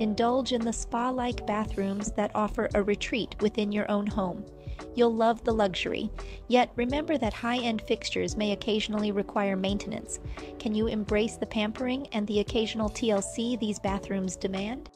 Indulge in the spa like bathrooms that offer a retreat within your own home. You'll love the luxury, yet remember that high end fixtures may occasionally require maintenance. Can you embrace the pampering and the occasional TLC these bathrooms demand?